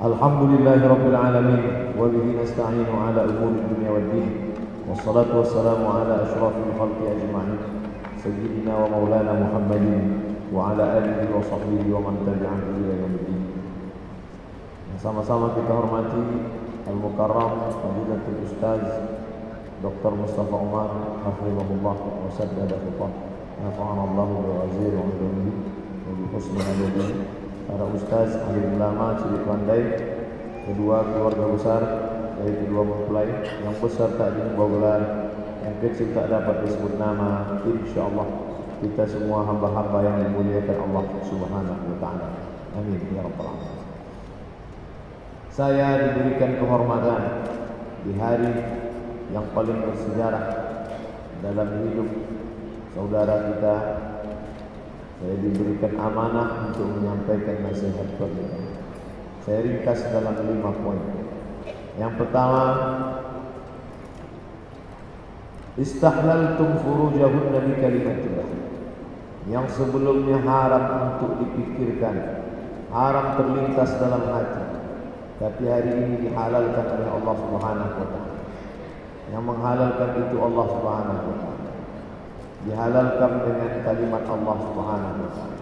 الحمد لله رب العالمين وبه نستعين على أمور الدنيا والدين والصلاة والسلام على أشرف الخلق أجمعين سيدنا ومولانا محمد وعلى آله وصحبه ومن تبعهم إلى يوم الدين Sama-sama kita hormati Al-Mukarram Fadilatul Ustaz Dr. Mustafa Umar Hafizahullah wa saddada khutbah Nafa'ana Allah wa wazir wa ilmihi wa Para ustaz, ahli ulama, ciri pandai Kedua keluarga besar dari kedua mempelai Yang besar tak dimbawa gelar Yang kecil tak dapat disebut nama InsyaAllah kita semua hamba-hamba yang dimuliakan Allah Subhanahu wa taala. Amin ya rabbal alamin. Saya diberikan kehormatan di hari yang paling bersejarah dalam hidup saudara kita. Saya diberikan amanah untuk menyampaikan nasihat pernikahan. Saya ringkas dalam lima poin. Yang pertama, istahlaltum furujahunna bi kalimatillah. Yang sebelumnya haram untuk dipikirkan, haram terlintas dalam hati. Tapi hari ini dihalalkan oleh Allah Subhanahu wa taala. Yang menghalalkan itu Allah Subhanahu wa taala. Dihalalkan dengan kalimat Allah Subhanahu wa taala.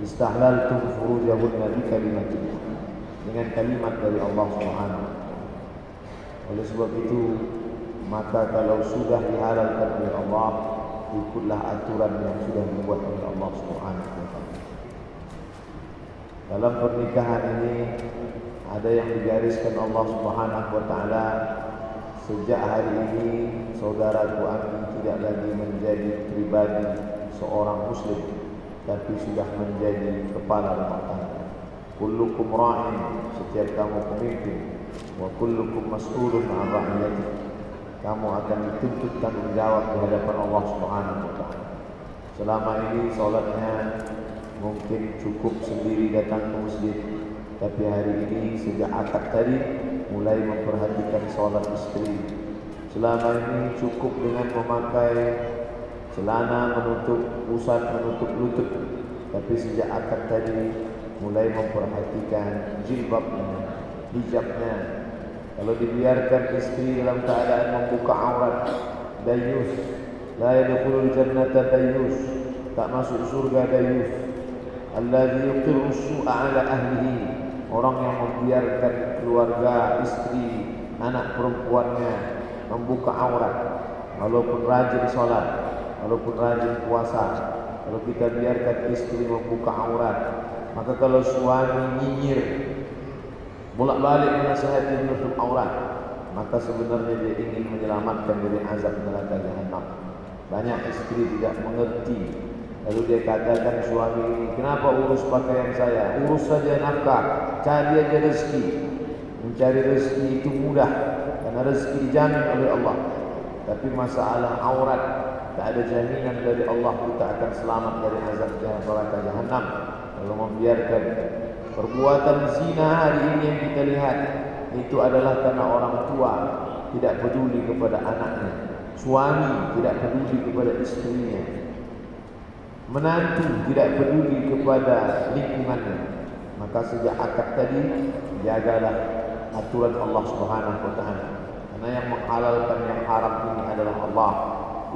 Istahlaltum furujahunna bi kalimatillah. Dengan kalimat dari Allah Subhanahu wa taala. Oleh sebab itu maka kalau sudah dihalalkan oleh Allah ikutlah aturan yang sudah dibuat oleh Allah Subhanahu wa taala. Dalam pernikahan ini ada yang digariskan Allah Subhanahu wa taala sejak hari ini saudaraku Ami tidak lagi menjadi pribadi seorang muslim tapi sudah menjadi kepala rumah tangga. Kullukum ra'in, setiap kamu pemimpin wa kullukum mas'ulun 'an ra'iyatihi kamu akan dituntut tanggung jawab di hadapan Allah Subhanahu wa taala. Selama ini salatnya mungkin cukup sendiri datang ke masjid, tapi hari ini sejak akad tadi mulai memperhatikan salat istri. Selama ini cukup dengan memakai celana menutup pusat menutup lutut, tapi sejak akad tadi mulai memperhatikan jilbabnya, hijabnya, kalau dibiarkan istri dalam keadaan membuka aurat dayus. La yadkhulul jannata dayus. Tak masuk surga dayus. Alladhi yuqirru su'a ala ahlihi. Orang yang membiarkan keluarga istri anak perempuannya membuka aurat walaupun rajin salat walaupun rajin puasa. Kalau kita biarkan istri membuka aurat maka kalau suami nyinyir bolak-balik menasihati menutup aurat maka sebenarnya dia ingin menyelamatkan dari azab neraka jahanam banyak istri tidak mengerti. Lalu dia katakan suami ini kenapa urus pakaian saya? Urus saja nafkah cari aja rezeki. Mencari rezeki itu mudah rezeki dijamin oleh Allah tapi masalah aurat tak ada jaminan dari Allah kita akan selamat dari azab neraka jahanam kalau membiarkan Perbuatan zina hari ini yang kita lihat itu adalah karena orang tua tidak peduli kepada anaknya, suami tidak peduli kepada istrinya, menantu tidak peduli kepada lingkungannya. Maka sejak akad tadi jagalah aturan Allah Subhanahu wa taala. Karena yang menghalalkan yang haram ini adalah Allah.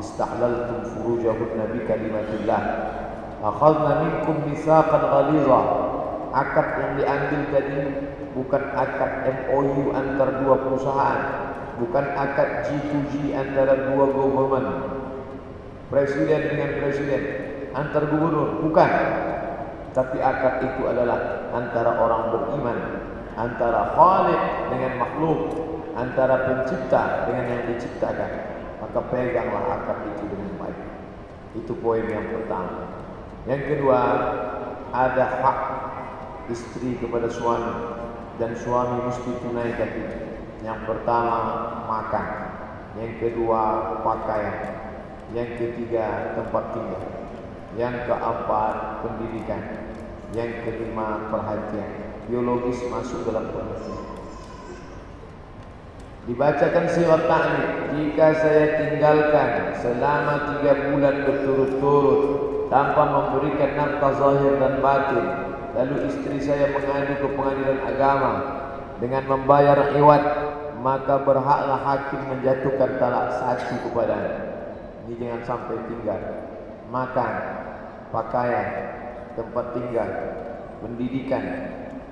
Istahlaltum furujahunna bi kalimatillah. Akhadna minkum mitsaqan ghalidha. Akad yang diambil tadi bukan akad MOU antar dua perusahaan, bukan akad G2G antara dua government, presiden dengan presiden, antar gubernur, bukan. Tapi akad itu adalah antara orang beriman, antara Khalik dengan makhluk, antara pencipta dengan yang diciptakan. Maka peganglah akad itu dengan baik. Itu poin yang pertama. Yang kedua, ada hak istri kepada suami dan suami mesti tunaikan itu. Yang pertama makan, yang kedua pakaian, yang ketiga tempat tinggal, yang keempat pendidikan, yang kelima perhatian. Biologis masuk dalam perhatian. Dibacakan surat ta'lim Jika saya tinggalkan selama tiga bulan berturut-turut Tanpa memberikan nafkah zahir dan batin lalu istri saya mengadu ke pengadilan agama dengan membayar iwat maka berhaklah hakim menjatuhkan talak saksi kepadanya ini jangan sampai tinggal. Makan pakaian tempat tinggal pendidikan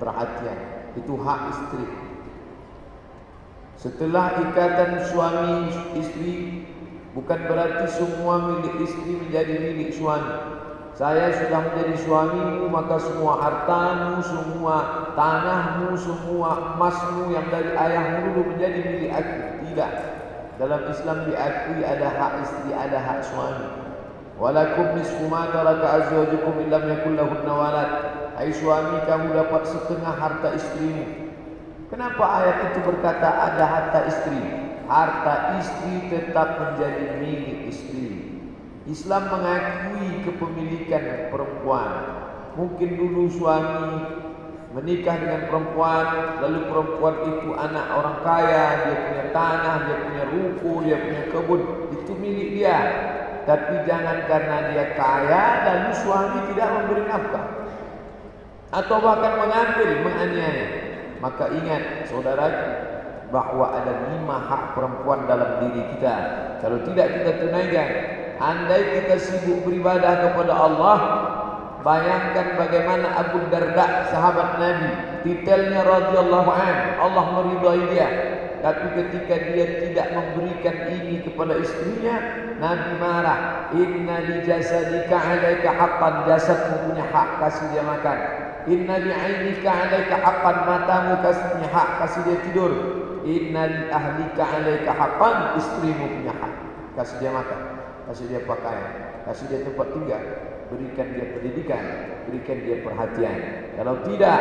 perhatian itu hak istri setelah ikatan suami istri bukan berarti semua milik istri menjadi milik suami. Saya sudah menjadi suamimu maka semua hartamu semua tanahmu semua emasmu yang dari ayahmu dulu menjadi milik aku. Tidak. Dalam Islam diakui ada hak istri ada hak suami. Walakum nisfu ma taraka azwajukum illam yakul lahunna walad. Hai suami kamu dapat setengah harta istrimu kenapa ayat itu berkata ada harta istri harta istri tetap menjadi milik istri Islam mengakui kepemilikan perempuan. Mungkin dulu suami menikah dengan perempuan, lalu perempuan itu anak orang kaya, dia punya tanah, dia punya ruko, dia punya kebun, itu milik dia. Tapi jangan karena dia kaya lalu suami tidak memberi nafkah atau bahkan mengambil, menganiaya. Maka ingat saudara bahawa ada lima hak perempuan dalam diri kita. Kalau tidak kita tunaikan, Andai kita sibuk beribadah kepada Allah Bayangkan bagaimana Abu Darda sahabat Nabi Titelnya radhiyallahu an Allah meridai dia Tapi ketika dia tidak memberikan ini kepada istrinya Nabi marah Inna li jasadika alaika haqqan Jasadmu punya hak kasih dia makan Inna li ainika alaika haqqan Matamu kasih punya hak kasih dia tidur Inna li ahlika alaika haqqan Istrimu punya hak kasih dia makan kasih dia pakaian, kasih dia tempat tinggal, berikan dia pendidikan, berikan dia perhatian. Kalau tidak,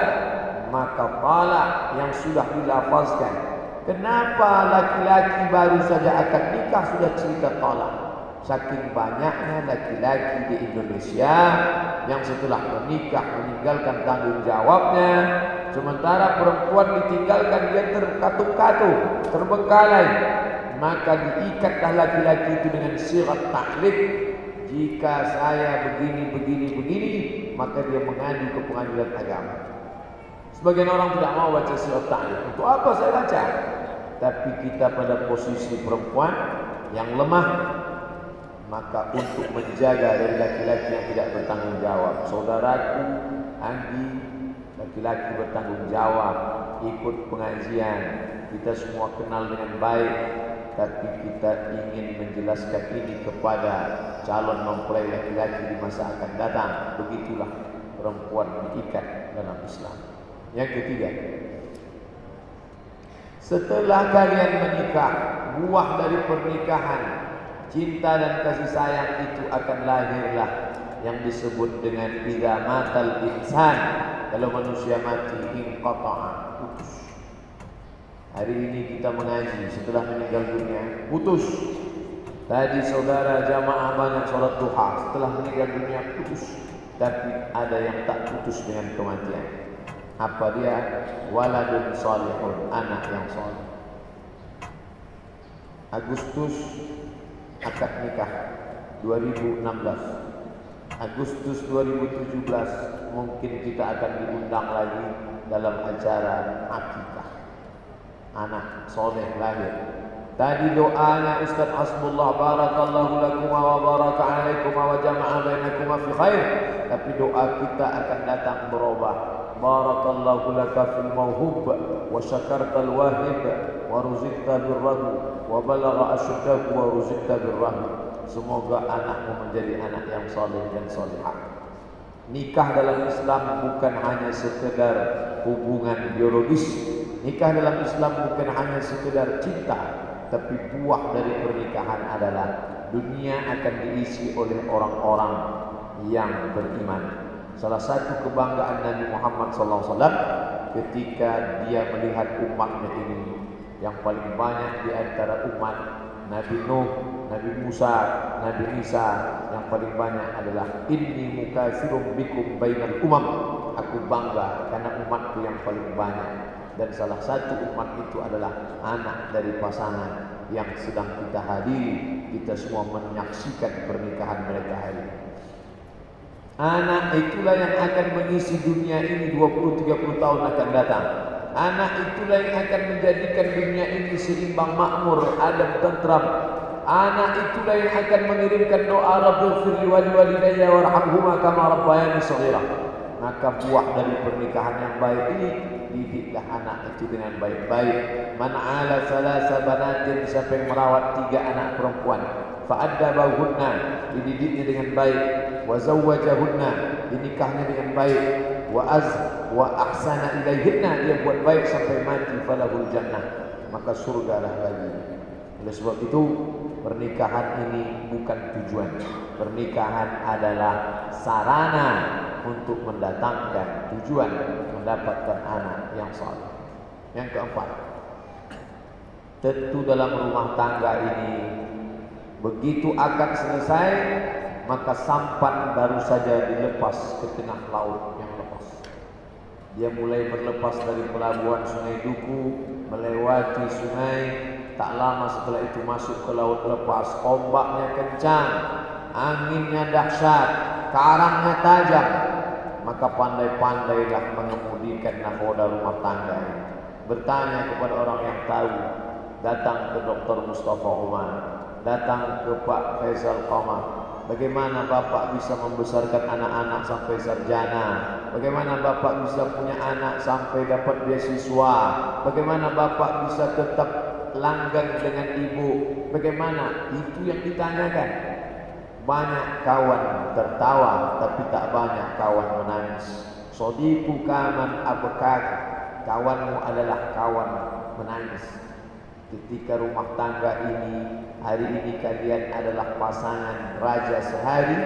maka pala yang sudah dilafazkan. Kenapa laki-laki baru saja akan nikah sudah cerita tolak? Saking banyaknya laki-laki di Indonesia yang setelah menikah meninggalkan tanggung jawabnya, sementara perempuan ditinggalkan dia terkatung-katung, terbengkalai, maka diikatlah laki-laki itu dengan sirat taklif jika saya begini begini begini maka dia mengadu ke pengadilan agama. Sebagian orang tidak mau baca sirat taklif untuk apa saya baca? Tapi kita pada posisi perempuan yang lemah maka untuk menjaga dari laki-laki yang tidak bertanggung jawab saudaraku Andi laki-laki bertanggung jawab ikut pengajian kita semua kenal dengan baik tapi kita ingin menjelaskan ini kepada calon mempelai laki-laki di masa akan datang. Begitulah perempuan diikat dalam Islam. Yang ketiga, setelah kalian menikah, buah dari pernikahan, cinta dan kasih sayang itu akan lahirlah yang disebut dengan idza matal insan. Kalau manusia mati, inqata'a putus. Hari ini kita mengaji setelah meninggal dunia putus. Tadi saudara jamaah banyak sholat duha setelah meninggal dunia putus. Tapi ada yang tak putus dengan kematian. Apa dia? Waladun salihun, anak yang salih. Agustus akad nikah 2016. Agustus 2017 mungkin kita akan diundang lagi dalam acara akikah anak soleh lahir. Tadi doanya Ustaz Hasbullah barakallahu lakum wa baraka alaikum wa jama'a bainakum fi khair. Tapi doa kita akan datang berubah. Barakallahu laka fil mawhub wa syakarta wahib wa birrahu wa balagha ashuddahu wa ruzikta birrahu. Semoga anakmu menjadi anak yang soleh dan solehah. Nikah dalam Islam bukan hanya sekedar hubungan biologis Nikah dalam Islam bukan hanya sekedar cinta Tapi buah dari pernikahan adalah Dunia akan diisi oleh orang-orang yang beriman Salah satu kebanggaan Nabi Muhammad SAW Ketika dia melihat umatnya ini Yang paling banyak di antara umat Nabi Nuh, Nabi Musa, Nabi Isa Yang paling banyak adalah Inni mukafirum bikum bainal umam. Aku bangga karena umatku yang paling banyak. Dan salah satu umat itu adalah anak dari pasangan yang sedang kita hadiri. Kita semua menyaksikan pernikahan mereka hari ini. Anak itulah yang akan mengisi dunia ini 20-30 tahun akan datang. Anak itulah yang akan menjadikan dunia ini seimbang makmur, adab tentram. Anak itulah yang akan mengirimkan doa Rabbil firli wali walidayya warhamhuma kama rabbayani shaghira. Maka buah dari pernikahan yang baik ini didiklah anak itu dengan baik-baik. Man ala salasa banatin siapa yang merawat tiga anak perempuan fa'addabahunna dididiknya dengan baik wa zawwajahunna dinikahnya dengan baik wa az wa ahsana ilaihinna dia buat baik sampai mati falahul jannah. Maka surga lah lagi. Oleh sebab itu pernikahan ini bukan tujuan. Pernikahan adalah sarana untuk mendatangkan tujuan mendapatkan anak yang saleh. Yang keempat tentu dalam rumah tangga ini Begitu akan selesai Maka sampan baru saja dilepas ke tengah laut yang lepas Dia mulai berlepas dari pelabuhan sungai Duku Melewati sungai Tak lama setelah itu masuk ke laut lepas Ombaknya kencang Anginnya dahsyat Karangnya tajam Maka pandai-pandailah mengemudikan nahoda rumah tangga Bertanya kepada orang yang tahu Datang ke Dr. Mustafa Umar datang ke Pak Faisal Qamar. Bagaimana Bapak bisa membesarkan anak-anak sampai sarjana? Bagaimana Bapak bisa punya anak sampai dapat beasiswa? Bagaimana Bapak bisa tetap langgang dengan ibu? Bagaimana? Itu yang ditanyakan. Banyak kawan tertawa tapi tak banyak kawan menangis. Sodiku kaman abekak. Kawanmu adalah kawan menangis. Ketika rumah tangga ini Hari ini kalian adalah pasangan raja sehari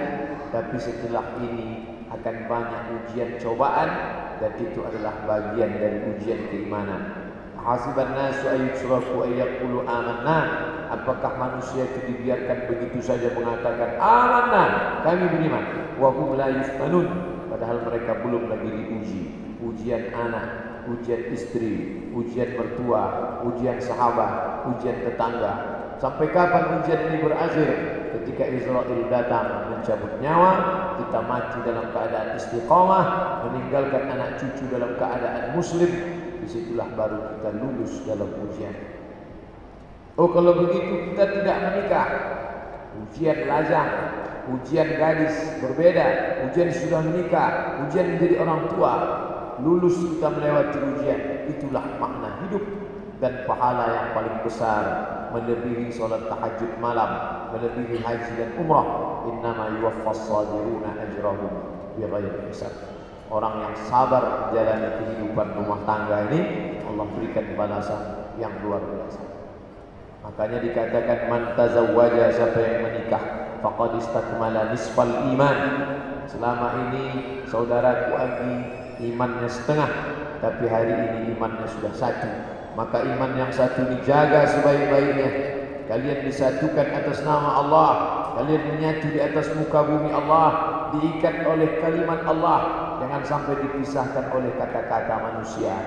Tapi setelah ini akan banyak ujian cobaan Dan itu adalah bagian dari ujian keimanan. Hasiban nasu ayyuk suraku ayyakulu amanna. Apakah manusia itu dibiarkan begitu saja mengatakan Amanna kami beriman Wahum la yuftanun Padahal mereka belum lagi diuji. Ujian anak ujian istri, ujian mertua, ujian sahabat, ujian tetangga. Sampai kapan ujian ini berakhir? Ketika Israel datang mencabut nyawa, kita mati dalam keadaan istiqamah, meninggalkan anak cucu dalam keadaan muslim, di situlah baru kita lulus dalam ujian. Oh kalau begitu kita tidak menikah, ujian lajang, ujian gadis berbeda, ujian sudah menikah, ujian menjadi orang tua, lulus kita melewati ujian itulah makna hidup. Dan pahala yang paling besar melebihi solat tahajud malam melebihi haji dan umrah innama yuwaffas sabiruna ajrahum bighairi hisab. Orang yang sabar jalani kehidupan rumah tangga ini Allah berikan balasan yang luar biasa. Makanya dikatakan man tazawwaja siapa yang menikah faqad istakmala nisfal iman. Selama ini saudaraku Agi imannya setengah tapi hari ini imannya sudah satu. Maka iman yang satu dijaga sebaik-baiknya. Kalian disatukan atas nama Allah. Kalian menyatu di atas muka bumi Allah. Diikat oleh kalimat Allah. Jangan sampai dipisahkan oleh kata-kata manusia.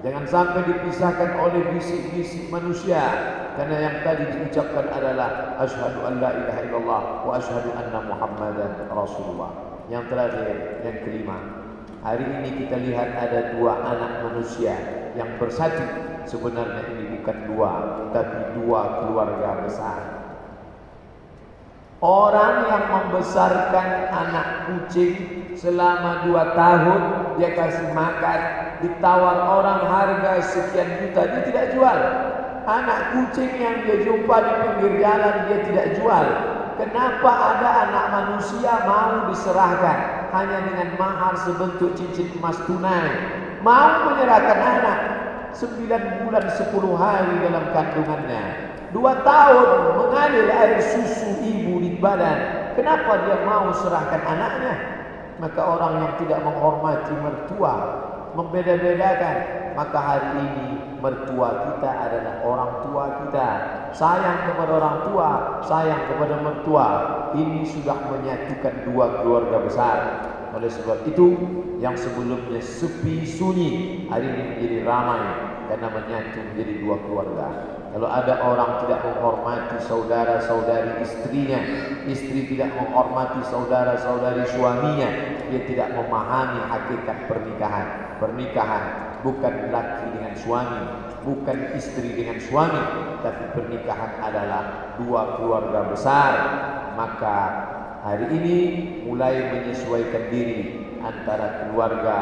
Jangan sampai dipisahkan oleh bisik-bisik manusia. Karena yang tadi diucapkan adalah asyhadu an la ilaha illallah wa asyhadu anna muhammadan rasulullah. Yang terakhir yang kelima Hari ini kita lihat ada dua anak manusia yang bersatu. Sebenarnya ini bukan dua, tapi dua keluarga besar. Orang yang membesarkan anak kucing selama dua tahun, dia kasih makan, ditawar orang harga sekian juta, dia tidak jual. Anak kucing yang dia jumpa di pinggir jalan, dia tidak jual. Kenapa ada anak manusia mau diserahkan? hanya dengan mahar sebentuk cincin emas tunai. Mau menyerahkan anak. Sembilan bulan sepuluh hari dalam kandungannya. Dua tahun mengalir air susu ibu di badan. Kenapa dia mau serahkan anaknya? Maka orang yang tidak menghormati mertua membeda-bedakan. Maka hari ini mertua kita adalah orang tua kita sayang kepada orang tua sayang kepada mertua ini sudah menyatukan dua keluarga besar oleh sebab itu yang sebelumnya sepi sunyi hari ini menjadi ramai karena menyatu menjadi dua keluarga. Kalau ada orang tidak menghormati saudara-saudari istrinya, istri tidak menghormati saudara-saudari suaminya, dia tidak memahami hakikat pernikahan. Pernikahan bukan laki dengan suami, bukan istri dengan suami, tapi pernikahan adalah dua keluarga besar. Maka hari ini mulai menyesuaikan diri antara keluarga,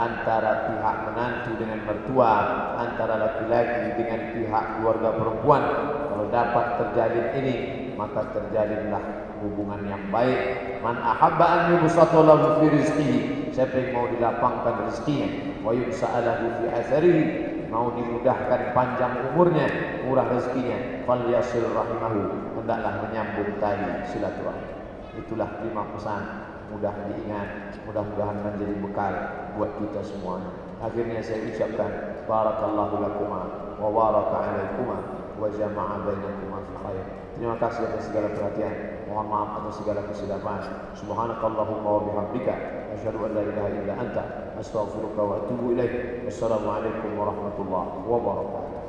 antara pihak menantu dengan mertua, antara laki-laki dengan pihak keluarga perempuan. Kalau dapat terjalin ini, maka terjalinlah hubungan yang baik. Man ahabba an yubsata lahu fi rizqihi, siapa yang mau dilapangkan rezekinya, wa yus'alahu fi atharihi, mau dimudahkan panjang umurnya, murah rezekinya, fal rahimahu, hendaklah menyambung tali silaturahim. Itulah lima pesan mudah diingat, mudah-mudahan menjadi bekal buat kita semua. Akhirnya saya ucapkan barakallahu lakuma wa baraka alaikuma wa jama'a bainakuma fi khair. Terima kasih atas segala perhatian. Mohon maaf atas segala kesilapan. Subhanakallahumma wa bihamdika asyhadu an la ilaha illa anta astaghfiruka wa atubu ilaik. Wassalamualaikum warahmatullahi wabarakatuh.